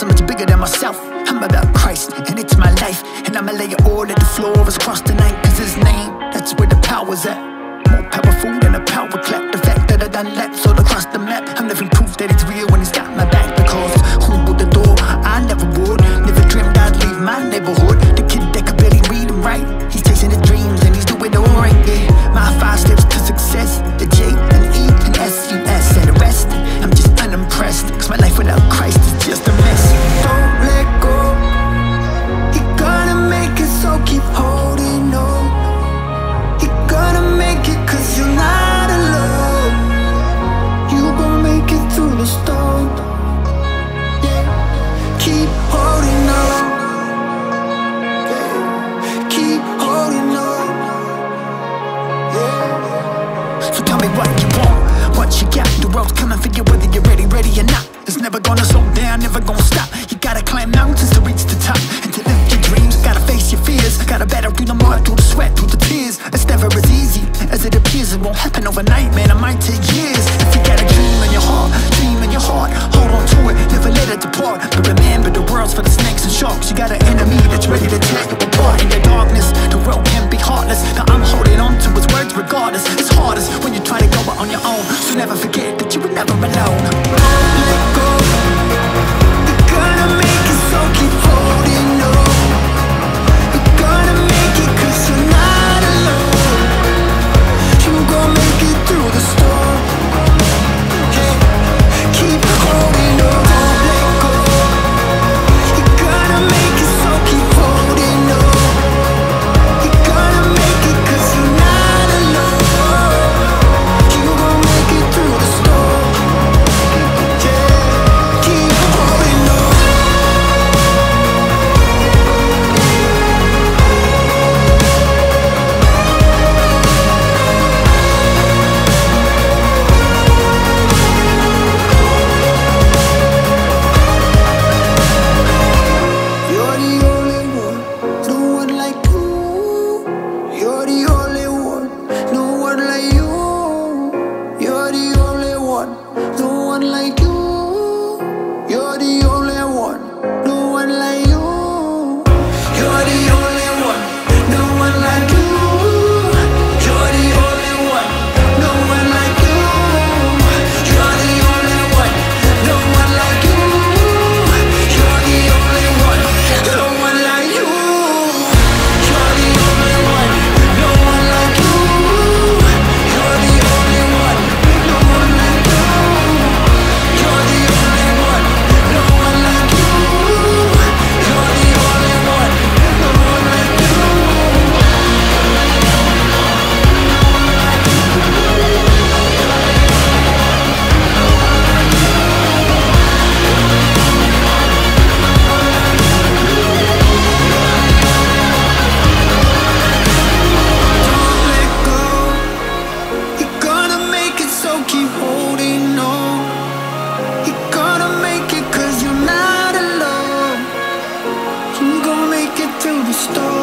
so much bigger than myself. I'm about Christ, and it's my life. And I'ma lay it all at the floor It's cross tonight, cause his name That's where the power's at. More powerful than a power clap. The fact that I done left all across the map I'm living proof that it's real. never alone Stop.